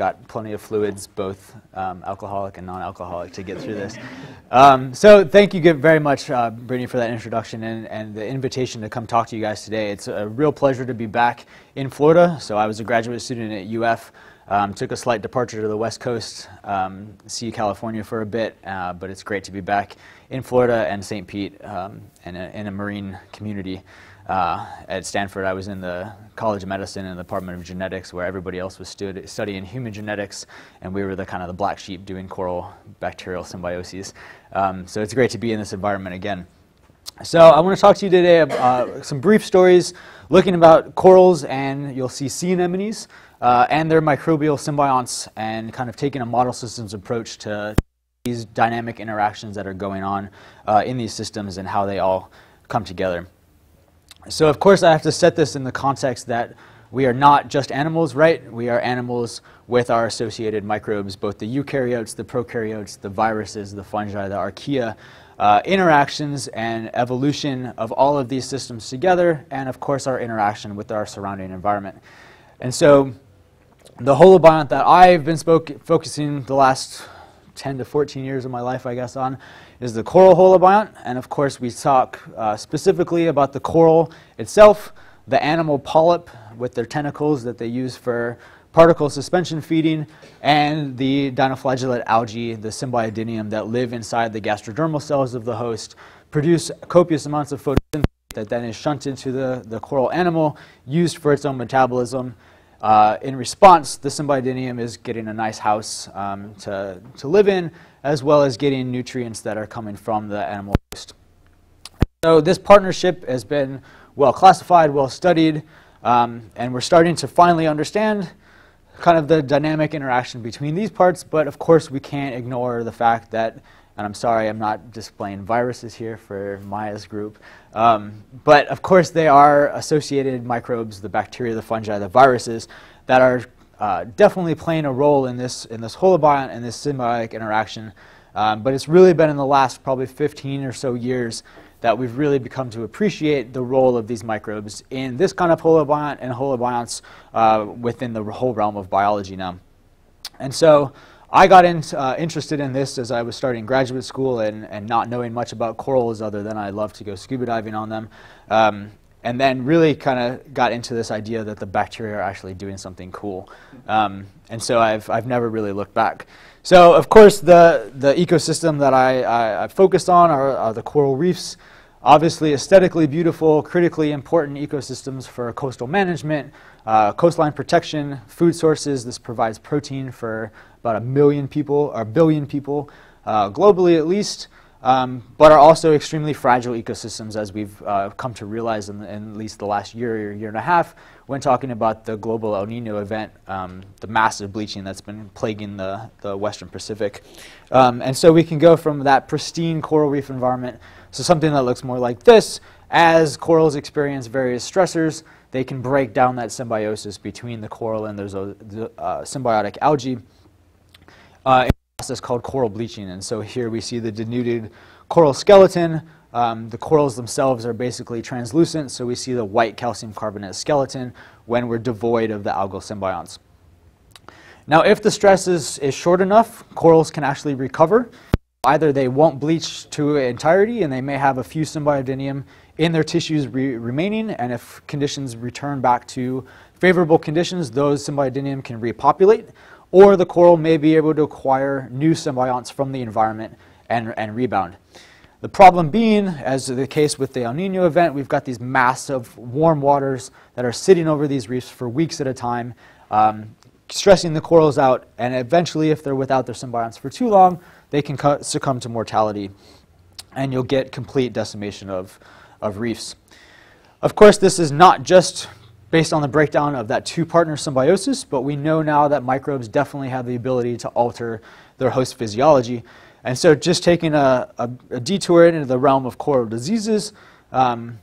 got plenty of fluids, both um, alcoholic and non-alcoholic, to get through this. Um, so thank you very much, uh, Brittany, for that introduction and, and the invitation to come talk to you guys today. It's a real pleasure to be back in Florida. So I was a graduate student at UF. Um, took a slight departure to the West Coast, um, see California for a bit, uh, but it's great to be back in Florida and St. Pete um, in, a, in a marine community. Uh, at Stanford, I was in the College of Medicine and the Department of Genetics, where everybody else was stud- studying human genetics, and we were the kind of the black sheep doing coral bacterial symbioses. Um, so it's great to be in this environment again. So I want to talk to you today about uh, some brief stories looking about corals, and you'll see sea anemones uh, and their microbial symbionts, and kind of taking a model systems approach to these dynamic interactions that are going on uh, in these systems and how they all come together. So of course I have to set this in the context that we are not just animals, right? We are animals with our associated microbes, both the eukaryotes, the prokaryotes, the viruses, the fungi, the archaea, uh, interactions and evolution of all of these systems together, and of course our interaction with our surrounding environment. And so the holobiont that I've been focusing the last 10 to 14 years of my life, I guess, on is the coral holobiont. And of course, we talk uh, specifically about the coral itself, the animal polyp with their tentacles that they use for particle suspension feeding, and the dinoflagellate algae, the symbiodinium, that live inside the gastrodermal cells of the host, produce copious amounts of photosynthesis that then is shunted to the, the coral animal, used for its own metabolism. Uh, in response, the symbiodinium is getting a nice house um, to, to live in, as well as getting nutrients that are coming from the animal waste. So this partnership has been well classified, well studied, um, and we're starting to finally understand kind of the dynamic interaction between these parts, but of course we can't ignore the fact that, and I'm sorry I'm not displaying viruses here for Maya's group, um, but of course they are associated microbes, the bacteria, the fungi, the viruses, that are uh, definitely playing a role in this, in this holobiont and this symbiotic interaction. Um, but it's really been in the last probably 15 or so years that we've really become to appreciate the role of these microbes in this kind of holobiont and holobionts uh, within the whole realm of biology now. And so I got in, uh, interested in this as I was starting graduate school and, and not knowing much about corals other than I love to go scuba diving on them. Um, and then really kind of got into this idea that the bacteria are actually doing something cool. Um, and so I've, I've never really looked back. So of course the, the ecosystem that I, I, I focused on are, are, the coral reefs. Obviously aesthetically beautiful, critically important ecosystems for coastal management, uh, coastline protection, food sources. This provides protein for about a million people, or a billion people, uh, globally at least um, but are also extremely fragile ecosystems as we've uh, come to realize in, in, at least the last year or year and a half when talking about the global El Nino event, um, the massive bleaching that's been plaguing the, the Western Pacific. Um, and so we can go from that pristine coral reef environment to something that looks more like this. As corals experience various stressors, they can break down that symbiosis between the coral and those uh, symbiotic algae. Uh, process called coral bleaching. And so here we see the denuded coral skeleton. Um, the corals themselves are basically translucent, so we see the white calcium carbonate skeleton when we're devoid of the algal symbionts. Now, if the stress is, is short enough, corals can actually recover. Either they won't bleach to entirety and they may have a few symbiodinium in their tissues re remaining, and if conditions return back to favorable conditions, those symbiodinium can repopulate or the coral may be able to acquire new symbionts from the environment and, and rebound. The problem being, as the case with the El Nino event, we've got these massive warm waters that are sitting over these reefs for weeks at a time, um, stressing the corals out, and eventually, if they're without their symbionts for too long, they can succumb to mortality, and you'll get complete decimation of, of reefs. Of course, this is not just based on the breakdown of that two-partner symbiosis, but we know now that microbes definitely have the ability to alter their host physiology. And so just taking a, a, a detour into the realm of coral diseases, um,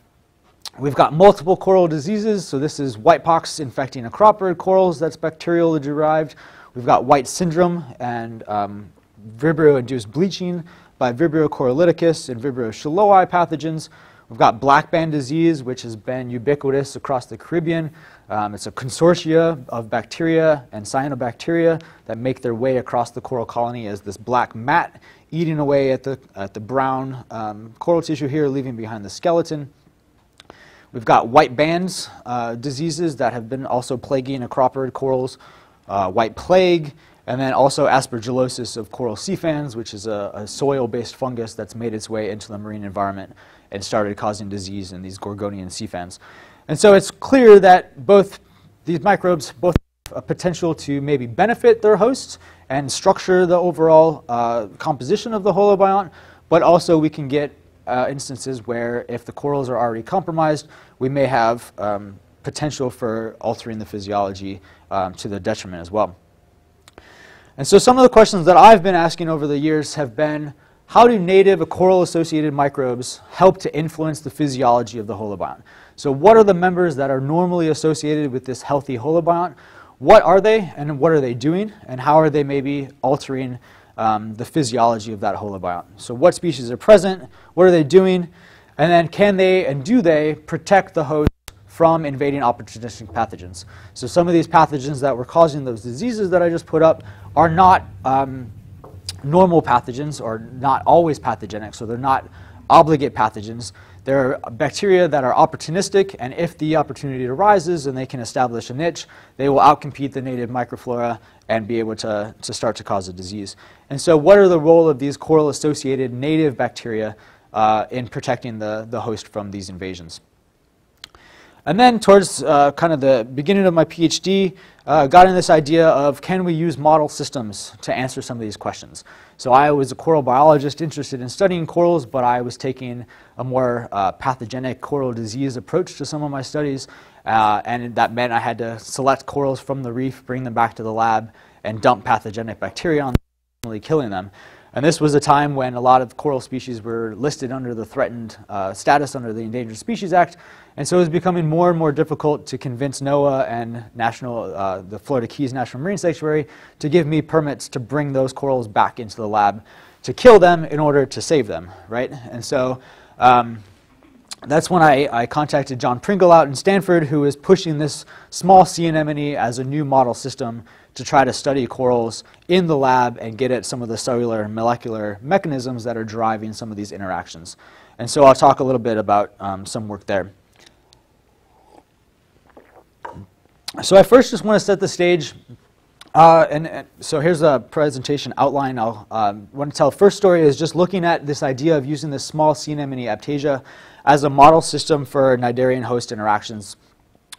we've got multiple coral diseases. So this is whitepox infecting acroporid corals that's bacterially derived. We've got white syndrome and um, Vibrio-induced bleaching by Vibrio coralliilyticus and Vibrio shiloi pathogens. We've got black band disease, which has been ubiquitous across the Caribbean. Um, it's a consortia of bacteria and cyanobacteria that make their way across the coral colony as this black mat eating away at the, at the brown um, coral tissue here, leaving behind the skeleton. We've got white bands uh, diseases that have been also plaguing acroporid corals, uh, white plague, and then also aspergillosis of coral sea fans, which is a, a soil-based fungus that's made its way into the marine environment and started causing disease in these Gorgonian sea fans. And so it's clear that both these microbes both have a potential to maybe benefit their hosts and structure the overall uh, composition of the holobiont, but also we can get uh, instances where if the corals are already compromised, we may have um, potential for altering the physiology um, to the detriment as well. And so some of the questions that I've been asking over the years have been, how do native coral-associated microbes help to influence the physiology of the holobiont? So what are the members that are normally associated with this healthy holobiont? What are they and what are they doing? And how are they maybe altering um, the physiology of that holobiont? So what species are present? What are they doing? And then can they and do they protect the host from invading opportunistic pathogens. So some of these pathogens that were causing those diseases that I just put up are not um, normal pathogens or not always pathogenic, so they're not obligate pathogens. They're bacteria that are opportunistic, and if the opportunity arises and they can establish a niche, they will outcompete the native microflora and be able to, to start to cause a disease. And so what are the role of these coral-associated native bacteria uh, in protecting the, the host from these invasions? And then towards uh, kind of the beginning of my PhD, uh, got in this idea of can we use model systems to answer some of these questions. So I was a coral biologist interested in studying corals, but I was taking a more uh, pathogenic coral disease approach to some of my studies. Uh, and that meant I had to select corals from the reef, bring them back to the lab, and dump pathogenic bacteria on them, killing them. And this was a time when a lot of coral species were listed under the threatened uh, status under the Endangered Species Act. And so it was becoming more and more difficult to convince NOAA and National, uh, the Florida Keys National Marine Sanctuary to give me permits to bring those corals back into the lab to kill them in order to save them, right? And so um, that's when I, I, contacted John Pringle out in Stanford, who is pushing this small sea anemone as a new model system to try to study corals in the lab and get at some of the cellular and molecular mechanisms that are driving some of these interactions. And so I'll talk a little bit about um, some work there. So I first just want to set the stage. Uh, and, and, so here's a presentation outline. I'll um, want to tell. First story is just looking at this idea of using this small sea anemone Aiptasia as a model system for cnidarian host interactions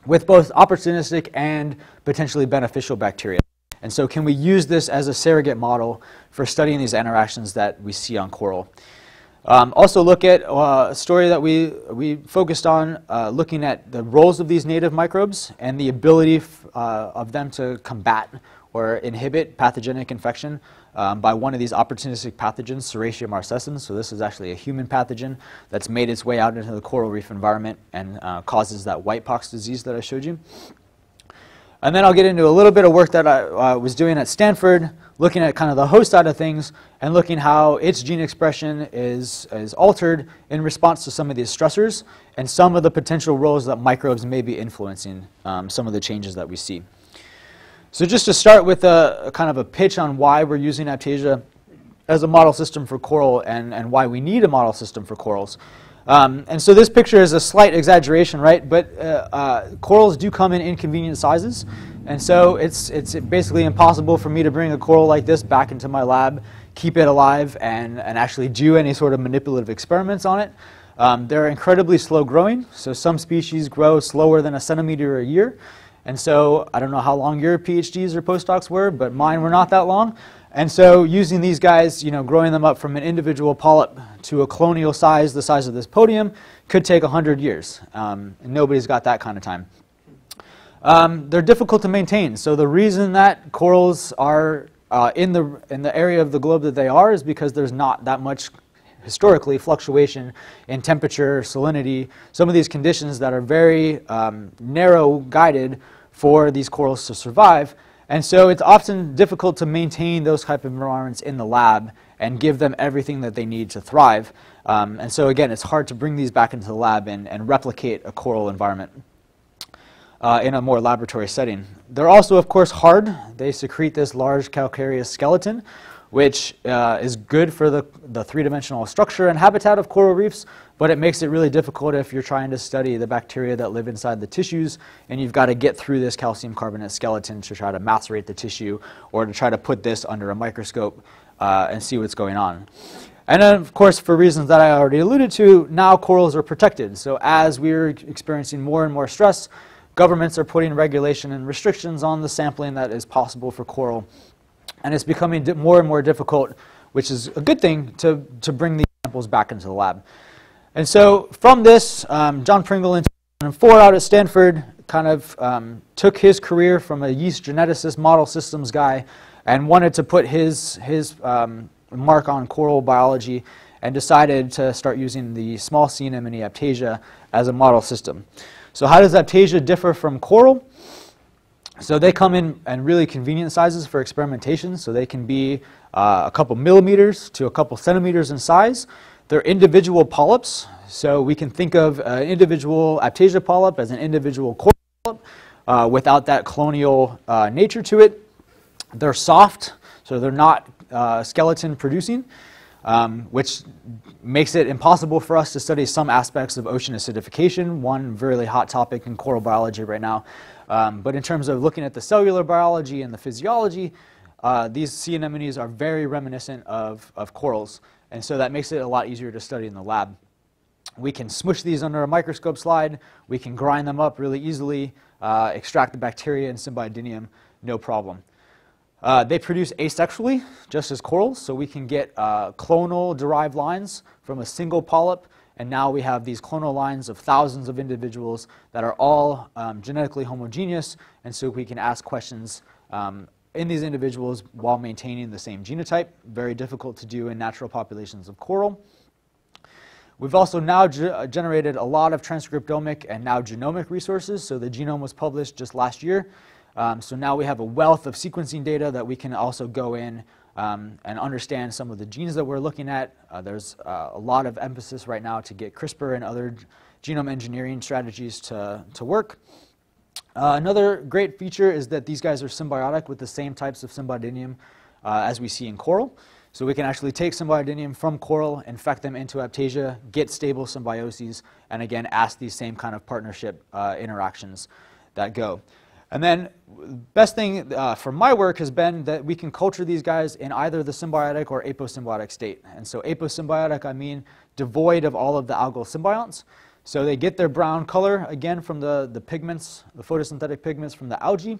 with both opportunistic and potentially beneficial bacteria. And so can we use this as a surrogate model for studying these interactions that we see on coral? Um, also look at uh, a story that we, we focused on, uh, looking at the roles of these native microbes and the ability uh, of them to combat or inhibit pathogenic infection um, by one of these opportunistic pathogens, Serratia marcescens. So this is actually a human pathogen that's made its way out into the coral reef environment and uh, causes that white pox disease that I showed you. And then I'll get into a little bit of work that I uh, was doing at Stanford, looking at kind of the host side of things and looking how its gene expression is, is altered in response to some of these stressors and some of the potential roles that microbes may be influencing um, some of the changes that we see. So just to start with a, a, kind of a pitch on why we're using Aiptasia as a model system for coral and, and why we need a model system for corals. Um, and so this picture is a slight exaggeration, right? But uh, uh, corals do come in inconvenient sizes. And so it's, it's basically impossible for me to bring a coral like this back into my lab, keep it alive, and, and actually do any sort of manipulative experiments on it. Um, they're incredibly slow growing. So some species grow slower than a centimeter a year. And so I don't know how long your PhDs or postdocs were, but mine were not that long. And so using these guys, you know, growing them up from an individual polyp to a colonial size, the size of this podium, could take 100 years. Um, and nobody's got that kind of time. Um, they're difficult to maintain. So the reason that corals are uh, in, the, in the area of the globe that they are is because there's not that much historically fluctuation in temperature, salinity, some of these conditions that are very um, narrow guided for these corals to survive. And so it's often difficult to maintain those type of environments in the lab and give them everything that they need to thrive. Um, and so again, it's hard to bring these back into the lab and, and replicate a coral environment. Uh, in a more laboratory setting. They're also, of course, hard. They secrete this large calcareous skeleton, which uh, is good for the, the three-dimensional structure and habitat of coral reefs, but it makes it really difficult if you're trying to study the bacteria that live inside the tissues, and you've got to get through this calcium carbonate skeleton to try to macerate the tissue or to try to put this under a microscope uh, and see what's going on. And then, of course, for reasons that I already alluded to, now corals are protected. So as we're experiencing more and more stress, governments are putting regulation and restrictions on the sampling that is possible for coral. And it's becoming more and more difficult, which is a good thing, to, to bring these samples back into the lab. And so from this, um, John Pringle in 2004 out at Stanford kind of um, took his career from a yeast geneticist, model systems guy, and wanted to put his, his um, mark on coral biology and decided to start using the small sea anemone Aiptasia as a model system. So how does Aiptasia differ from coral? So they come in in really convenient sizes for experimentation. So they can be uh, a couple millimeters to a couple centimeters in size. They're individual polyps. So we can think of an individual Aiptasia polyp as an individual coral polyp uh, without that colonial uh, nature to it. They're soft, so they're not uh, skeleton producing um, which makes it impossible for us to study some aspects of ocean acidification, one really hot topic in coral biology right now. Um, but in terms of looking at the cellular biology and the physiology, uh, these sea anemones are very reminiscent of, of corals, and so that makes it a lot easier to study in the lab. We can smush these under a microscope slide, we can grind them up really easily, uh, extract the bacteria and Symbiodinium, no problem. Uh, they produce asexually, just as corals, so we can get uh, clonal derived lines from a single polyp, and now we have these clonal lines of thousands of individuals that are all um, genetically homogeneous, and so we can ask questions um, in these individuals while maintaining the same genotype. Very difficult to do in natural populations of coral. We've also now ge uh, generated a lot of transcriptomic and now genomic resources, so the genome was published just last year. Um, so now we have a wealth of sequencing data that we can also go in um, and understand some of the genes that we're looking at. Uh, there's uh, a lot of emphasis right now to get CRISPR and other genome engineering strategies to, to work. Uh, another great feature is that these guys are symbiotic with the same types of Symbiodinium uh, as we see in coral. So we can actually take Symbiodinium from coral, infect them into Aiptasia, get stable symbioses, and again ask these same kind of partnership uh, interactions that go. And then best thing uh, for my work has been that we can culture these guys in either the symbiotic or aposymbiotic state. And so aposymbiotic, I mean devoid of all of the algal symbionts. So they get their brown color, again, from the, the pigments, the photosynthetic pigments from the algae.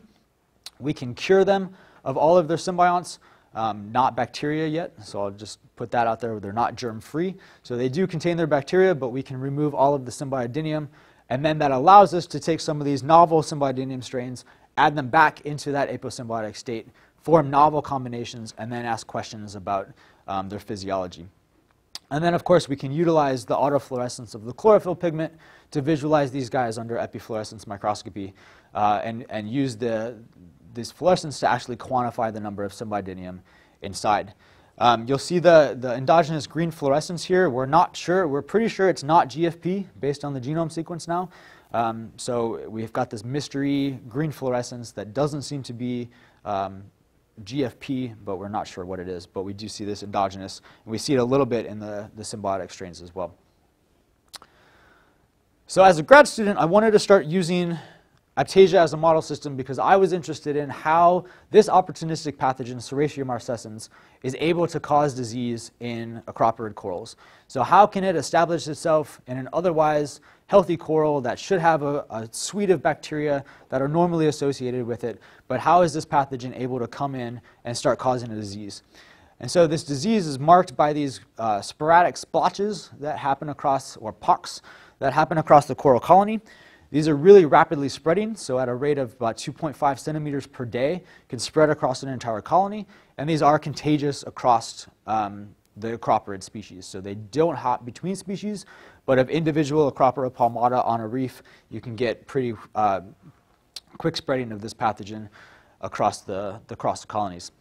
We can cure them of all of their symbionts, um, not bacteria yet, so I'll just put that out there. They're not germ-free. So they do contain their bacteria, but we can remove all of the symbiodinium and then that allows us to take some of these novel Symbiodinium strains, add them back into that aposymbiotic state, form novel combinations, and then ask questions about um, their physiology. And then, of course, we can utilize the autofluorescence of the chlorophyll pigment to visualize these guys under epifluorescence microscopy uh, and, and use the, this fluorescence to actually quantify the number of Symbiodinium inside. Um, you'll see the, the endogenous green fluorescence here. We're not sure, we're pretty sure it's not GFP based on the genome sequence now. Um, so we've got this mystery green fluorescence that doesn't seem to be um, GFP, but we're not sure what it is. But we do see this endogenous, and we see it a little bit in the, the symbiotic strains as well. So as a grad student, I wanted to start using Aiptasia as a model system because I was interested in how this opportunistic pathogen, Serratia marcescens, is able to cause disease in acroporid corals. So how can it establish itself in an otherwise healthy coral that should have a, a suite of bacteria that are normally associated with it, but how is this pathogen able to come in and start causing a disease? And so this disease is marked by these uh, sporadic splotches that happen across, or pocks, that happen across the coral colony. These are really rapidly spreading, so at a rate of about 2.5 centimeters per day, can spread across an entire colony, and these are contagious across um, the acroporid species. So they don't hop between species, but of individual Acropora palmata on a reef, you can get pretty uh, quick spreading of this pathogen. across the, the cross colonies.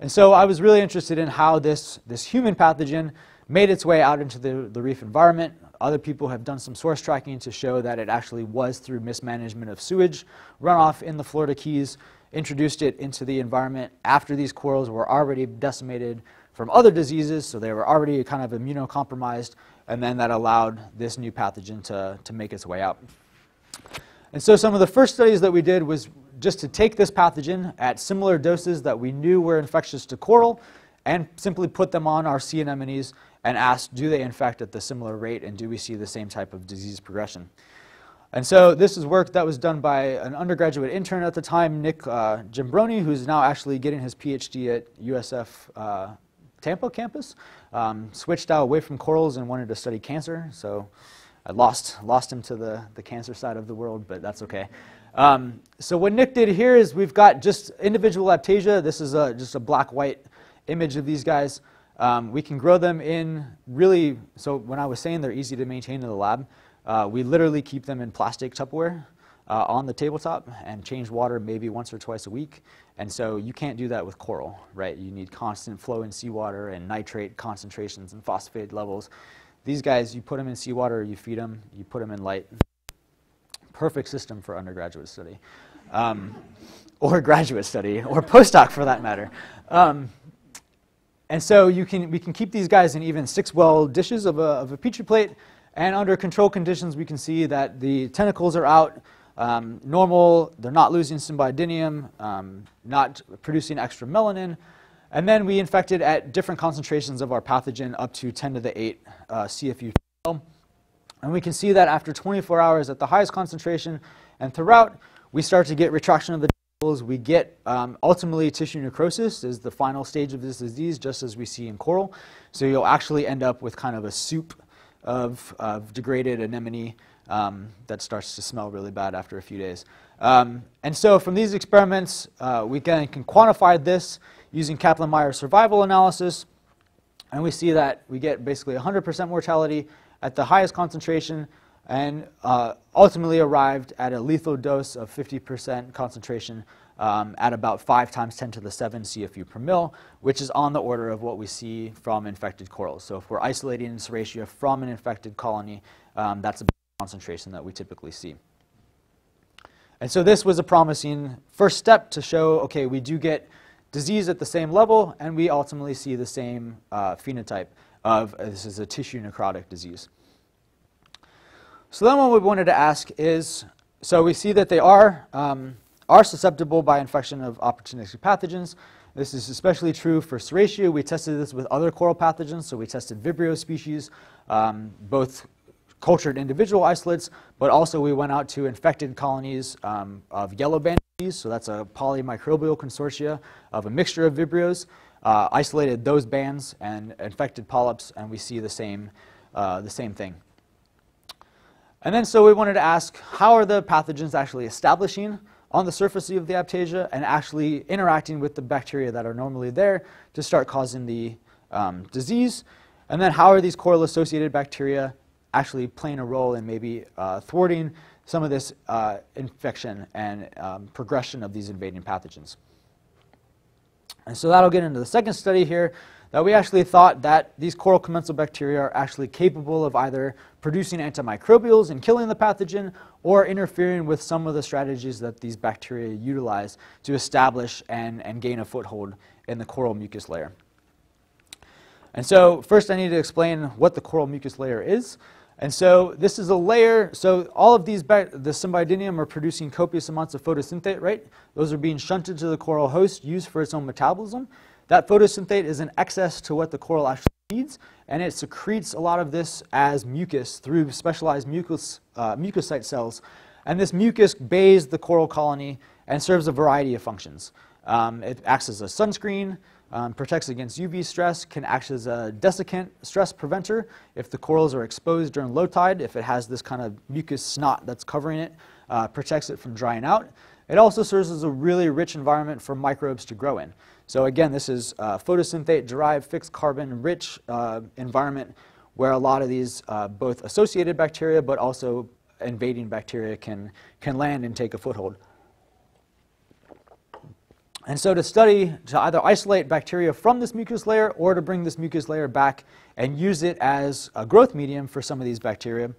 And so I was really interested in how this, this human pathogen made its way out into the, the reef environment. Other people have done some source tracking to show that it actually was through mismanagement of sewage runoff in the Florida Keys, introduced it into the environment after these corals were already decimated from other diseases, so they were already kind of immunocompromised, and then that allowed this new pathogen to, to make its way out. And so some of the first studies that we did was just to take this pathogen at similar doses that we knew were infectious to coral and simply put them on our sea anemones and ask, do they infect at the similar rate and do we see the same type of disease progression? And so this is work that was done by an undergraduate intern at the time, Nick uh, Giambrone, who's now actually getting his PhD at USF uh, Tampa campus. Um, switched out away from corals and wanted to study cancer, so I lost, lost him to the, the cancer side of the world, but that's okay. Um, so what Nick did here is we've got just individual Aiptasia. This is a, just a black-white image of these guys. Um, we can grow them in really, so when I was saying they're easy to maintain in the lab, uh, we literally keep them in plastic Tupperware uh, on the tabletop and change water maybe once or twice a week. And so you can't do that with coral, right? You need constant flow in seawater and nitrate concentrations and phosphate levels. These guys, you put them in seawater, you feed them, you put them in light. Perfect system for undergraduate study. Um, or graduate study, or postdoc for that matter. Um, and so you can, we can keep these guys in even six well dishes of a, of a Petri plate, and under control conditions we can see that the tentacles are out, um, normal, they're not losing symbiodinium, um, not producing extra melanin, and then we infected at different concentrations of our pathogen up to 10 to the 8 uh, CFU. And we can see that after 24 hours at the highest concentration and throughout, we start to get retraction of the. We get um, ultimately tissue necrosis is the final stage of this disease, just as we see in coral. So you'll actually end up with kind of a soup of, of degraded anemone um, that starts to smell really bad after a few days. Um, and so from these experiments, uh, we can, can quantify this using Kaplan-Meier survival analysis. And we see that we get basically 100% mortality at the highest concentration and uh, ultimately arrived at a lethal dose of 50% concentration um, at about 5 times 10 to the 7 CFU per mil, which is on the order of what we see from infected corals. So if we're isolating Serratia from an infected colony, um, that's a concentration that we typically see. And so this was a promising first step to show, okay, we do get disease at the same level, and we ultimately see the same uh, phenotype of uh, this is a tissue necrotic disease. So then what we wanted to ask is, so we see that they are, um, are susceptible by infection of opportunistic pathogens. This is especially true for Serratia. We tested this with other coral pathogens, so we tested Vibrio species, um, both cultured individual isolates, but also we went out to infected colonies um, of yellow band so that's a polymicrobial consortia of a mixture of vibrios, uh, isolated those bands and infected polyps, and we see the same, uh, the same thing. And then so we wanted to ask, how are the pathogens actually establishing on the surface of the Aiptasia and actually interacting with the bacteria that are normally there to start causing the um, disease? And then how are these coral-associated bacteria actually playing a role in maybe uh, thwarting some of this uh, infection and um, progression of these invading pathogens. And so that'll get into the second study here, that we actually thought that these coral commensal bacteria are actually capable of either producing antimicrobials and killing the pathogen or interfering with some of the strategies that these bacteria utilize to establish and, and gain a foothold in the coral mucus layer. And so first I need to explain what the coral mucus layer is. And so this is a layer, so all of these, the Symbiodinium are producing copious amounts of photosynthate, right? Those are being shunted to the coral host, used for its own metabolism. That photosynthate is in excess to what the coral actually needs, and it secretes a lot of this as mucus through specialized mucus, uh, mucocyte cells. And this mucus bathes the coral colony and serves a variety of functions. Um, it acts as a sunscreen, um, protects against UV stress, can act as a desiccant stress preventer if the corals are exposed during low tide, if it has this kind of mucus snot that's covering it, uh, protects it from drying out. It also serves as a really rich environment for microbes to grow in. So again, this is uh, photosynthate-derived fixed carbon rich uh, environment where a lot of these uh, both associated bacteria but also invading bacteria can, can land and take a foothold. And so to study, to either isolate bacteria from this mucus layer or to bring this mucus layer back and use it as a growth medium for some of these bacteria,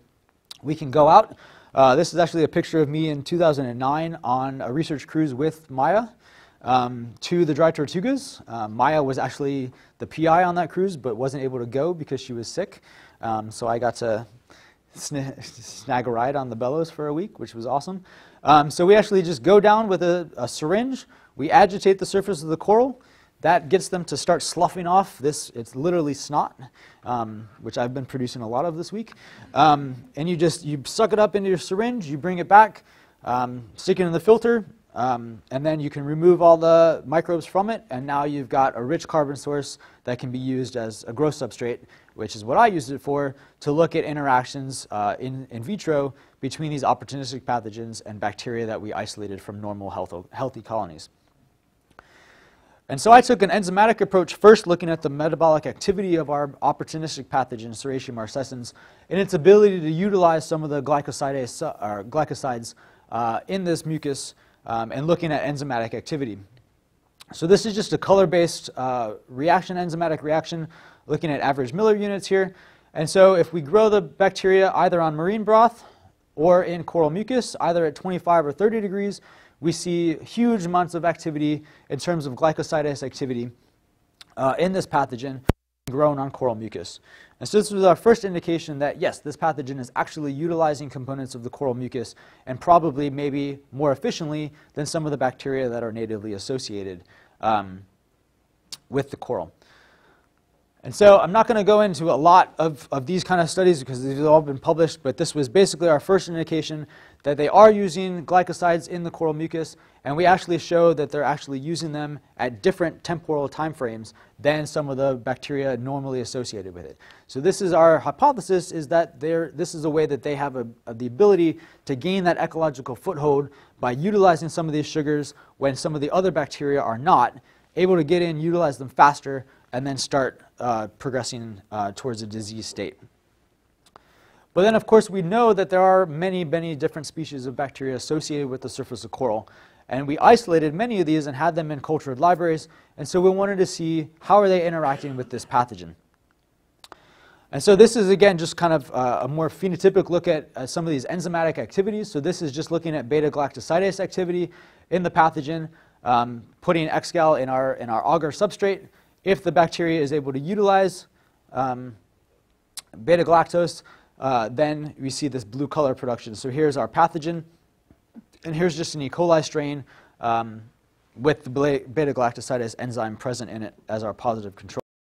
we can go out. Uh, this is actually a picture of me in 2009 on a research cruise with Maya um, to the Dry Tortugas. Uh, Maya was actually the PI on that cruise, but wasn't able to go because she was sick. Um, so I got to sn snag a ride on the Bellows for a week, which was awesome. Um, so we actually just go down with a, a, syringe, we agitate the surface of the coral, that gets them to start sloughing off this, it's literally snot, um, which I've been producing a lot of this week. Um, and you just, you suck it up into your syringe, you bring it back, um, stick it in the filter, um, and then you can remove all the microbes from it, and now you've got a rich carbon source that can be used as a growth substrate, which is what I used it for, to look at interactions uh, in, in vitro between these opportunistic pathogens and bacteria that we isolated from normal health, healthy colonies. And so I took an enzymatic approach first looking at the metabolic activity of our opportunistic pathogen, Serratia marcescens, and its ability to utilize some of the glycosides, uh, uh, in this mucus um, and looking at enzymatic activity. So this is just a color-based uh, reaction, enzymatic reaction, looking at average Miller units here. And so if we grow the bacteria either on marine broth or in coral mucus, either at 25 or 30 degrees, we see huge amounts of activity in terms of glycosidase activity uh, in this pathogen grown on coral mucus. And so this was our first indication that, yes, this pathogen is actually utilizing components of the coral mucus and probably maybe more efficiently than some of the bacteria that are natively associated um, with the coral. And so I'm not going to go into a lot of, of these kind of studies because these have all been published, but this was basically our first indication that they are using glycosides in the coral mucus, and we actually show that they're actually using them at different temporal time frames than some of the bacteria normally associated with it. So this is our hypothesis, is that this is a way that they have a, a, the ability to gain that ecological foothold by utilizing some of these sugars when some of the other bacteria are not, able to get in, utilize them faster, and then start uh, progressing uh, towards a disease state. But then, of course, we know that there are many, many different species of bacteria associated with the surface of coral. And we isolated many of these and had them in cultured libraries. And so we wanted to see how are they interacting with this pathogen. And so this is, again, just kind of uh, a more phenotypic look at uh, some of these enzymatic activities. So this is just looking at beta-galactosidase activity in the pathogen, um, putting XGAL in our, in our agar substrate. If the bacteria is able to utilize um, beta-galactose, uh, then we see this blue color production. So here's our pathogen, and here's just an E. coli strain um, with the beta-galactosidase enzyme present in it as our positive control.